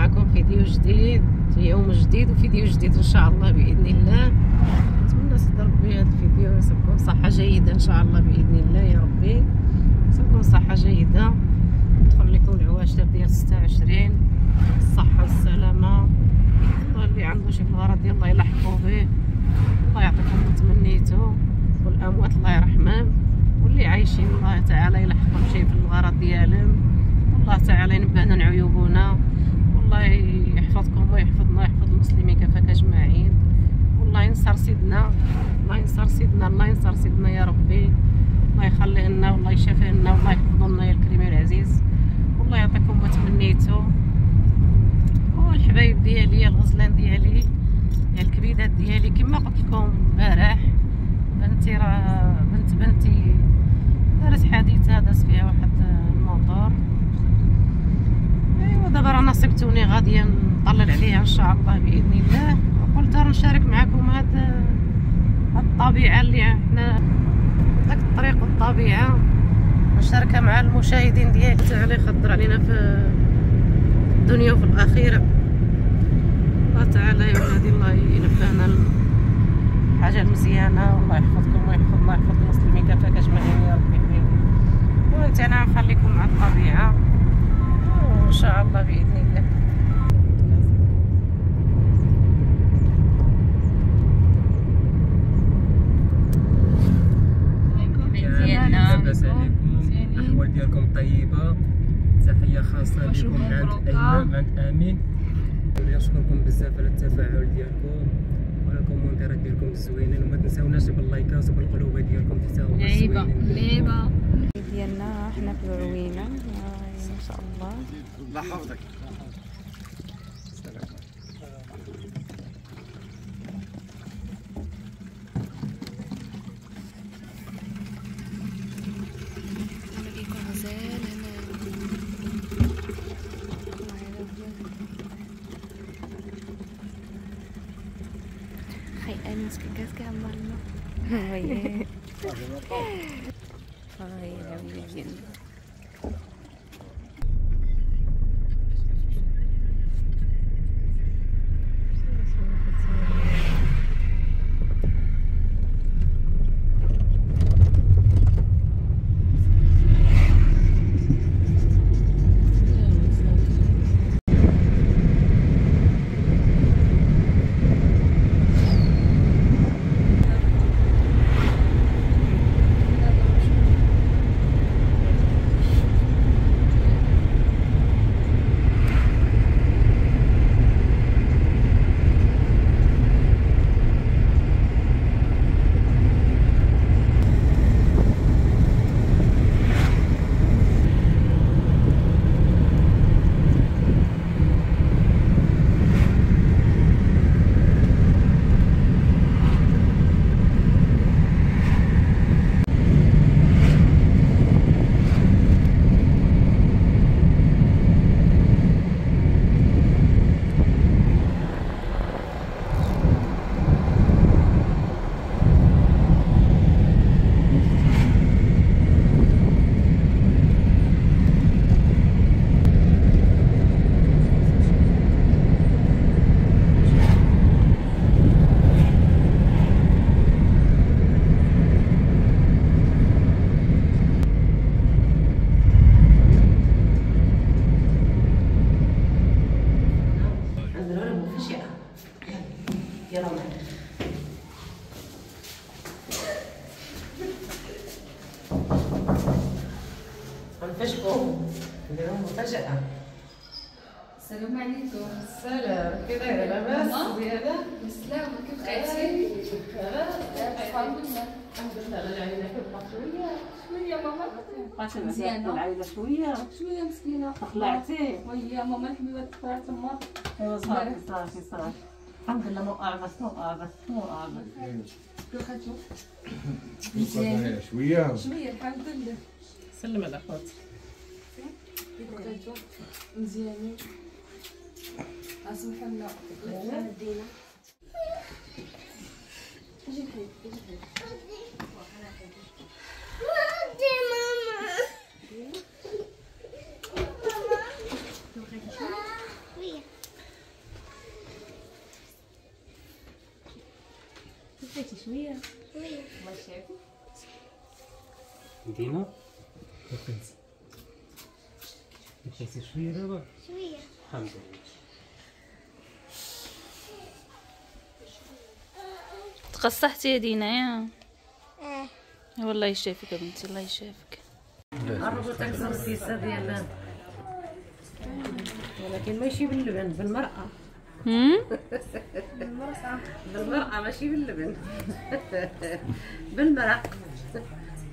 معكم فيديو جديد يوم جديد وفيديو جديد إن شاء الله بإذن الله. نتمنى صدر ربي هذا الفيديو يصيبكم صحة جيدة إن شاء الله بإذن الله يا ربي. يصيبكم صحة جيدة. ندخل لكم العواشر ديال 26 الصحة والسلامة. اللي عنده شي الغرض الله يلحقوا به الله يعطيكم ما تمنيتو والأموات الله يرحمهم واللي عايشين الله تعالى يلحقهم شي في الغرض ديالهم. والله تعالى ينبهنا عيوبنا. والله يحفظكم ويحفظنا ويحفظ المسلمين كفاك اجمعين والله ينصر سيدنا الله ينصر سيدنا الله ينصر سيدنا يا ربي. الله يخليه لنا والله يشافي لنا والله يحفظ لنا يا الكريم العزيز. والله يعطيكم ما تمنيتو والحبايب ديالي الغزلان ديالي الكبيدات ديالي كما قلت لكم البارح بنتي راه نصيبتوني غاديه نطلل عليها إن شاء الله بإذن الله. راه نشارك معكم هاد الطبيعة اللي حنا داك الطريق والطبيعة. نشاركها مع المشاهدين ديالي. تعالى يخضر علينا في الدنيا وفي الاخره الله تعالى يا ولادي الله ينبهنا الحاجة المزيانه والله يحفظكم ويحفظ المسلمين كافاك أجمعين يا ربي. وانت أنا نخليكم مع الطبيعة. وإن شاء الله بإذن الله لاباس عليكم الاحوال ديالكم طيبه تحيه خاصه لكم من عند ايمن من عند امين نشكركم بزاف على التفاعل ديالكم. وعلى الكومنتيرات ديالكم الزوينين وما تنساوناش باللايكات وبالقلوب ديالكم حتى هما لعيبة زوينين. لعيبة. ديالنا حنا في العوينة. إن شاء الله. الله يحفظك خي انس كاس كعمر لنا وي هاي العوينه ديالنا عندنا ولا مفاجأة يلا معنا نديرهم مفاجأة السلام عليكم السلام كي دايرة لاباس زيادة بالسلامة كيف بقيتي؟ الحمد لله الحمد لله كبقى شوية شوية ماما بقات. العائلة شوية شوية مسكينة طلعتي ويا ماما تما ايوا صافي صافي صافي الحمد لله مو أعبس مو كيف شوية شوية الحمد لله سلم على خوتي مزيانين اسمحوا لنا شوية وي ماشي دينا شوية دابا شوية الحمد لله تقصحتي يا دينا يا آه والله يشافك يا بنتي الله السيسه ديالها ولكن ماشي باللبن بالمرأة هم بالمرأة ماشي باللبن بالمرق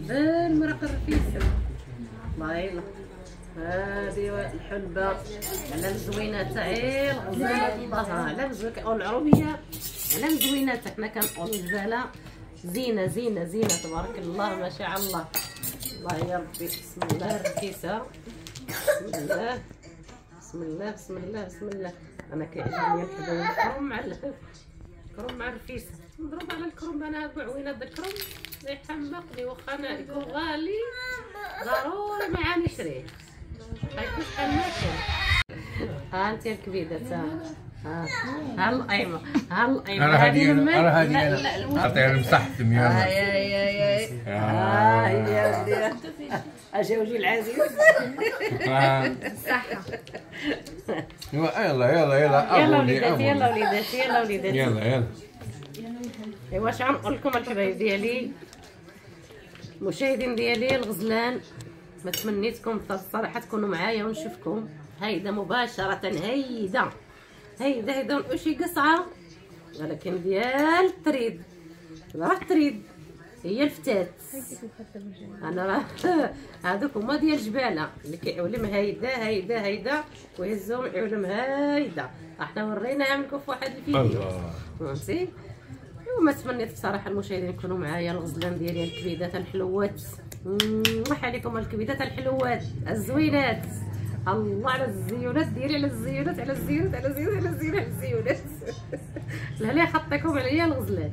بالمرق الرفيسة الله يلا هذه الحلبة. على تاعي الغزالة الله على مزوينات العروبية. على مزوينات حنا كنقولوا الجبالة زينة زينة زينة. تبارك الله ما شاء الله. الله يا ربي. بسم الله الرفيسة بسم الله. بسم الله بسم الله بسم الله. أنا كيعجبني الحبه والكرم مع ال- الكرم مع الرفيسة. نضرب على الكرم. أنا هاد الكرم. لا يحمقني واخا أنا يكون غالي ضروري ما عاد نشريه ما كان ها انت الكبيده تا ها. ها الايمه ها الايمه أنا هذه أنا لا لا هذه المهم. اعطيها لمسحتم آه يلا يا يا يا آه. يا ودي اجاوجي العزيز. يلا يلا يلا يلا. أبوني، وليداتي يلا. وليداتي يلا وليداتي يلا يلا. ايوا اش غنقول لكم الحبايب ديالي؟ المشاهدين ديالي الغزلان. ما تمنيتكم الصراحة تكونوا معايا ونشوفكم. هيدا مباشرة هيدا. هيدا هيدا. شي قصعه ولكن ديال التريد راه التريد هي الفتات. أنا راه هذوك هما ديال الجباله اللي كيعولم هيدا هيدا هيدا. ويهزهم يعولم هيدا. إحنا وريناها منكم في واحد الفيديو. فهمتي؟ وما تمنيت بصراحة المشاهدين يكونوا معايا. الغزلان ديالي الكبيدات الحلوات. موح عليكم الكبيدات الحلوات الزوينات. الله على الزيونات ديالي على الزيونات على الزيونات على الزيونات على الزيونات على الزيونات. لهلا خطيكم عليا الغزلان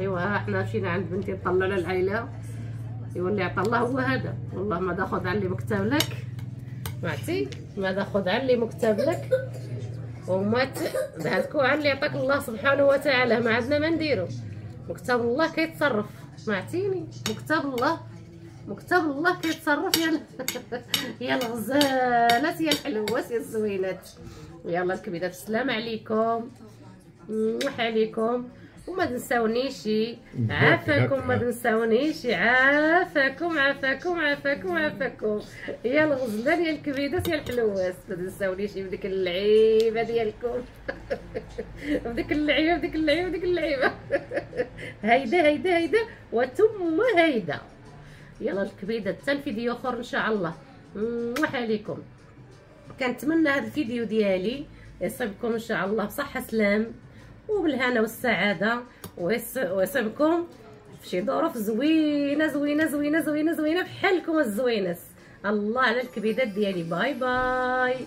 أيوا إحنا مشينا عند بنتي نطلعوا على العائله أيوا اللي عطى الله هو هذا. والله ماذا خذ علي مكتب لك. سمعتي ماذا خذ علي مكتب لك. وما ذهبكوا على اللي يعطيك الله سبحانه وتعالى. ما عندنا ما نديرو. مكتب الله كيتصرف. سمعتيني مكتب الله. مكتب الله كيتصرف. يا يا الغزالات يا الحلوات يا الزوينات. يلا الكبيدات السلام عليكم. موح عليكم. وما تنساونيش عافاكم. ما تنساونيش عافاكم عافاكم عافاكم عافاكم. يا الغزلان يا الكبيدات يا الحلوات. ما تنساونيش بديك اللعيبة ديالكم. بديك اللعيبة بديك اللعيبة بديك اللعيبة. هيدا هيدا هيدا. وثم هيدا. يلا الكبيدة حتى الفيديو آخر إن شاء الله. موح عليكم. كنتمنى هذا الفيديو ديالي يصيبكم إن شاء الله بصحة سلام وبالهنا والسعادة ويص- ويصيبكم في شي ظروف زوينة زوينة زوينة زوينة زوينة بحالكم الزوينات الله على الكبيدات ديالي. باي باي.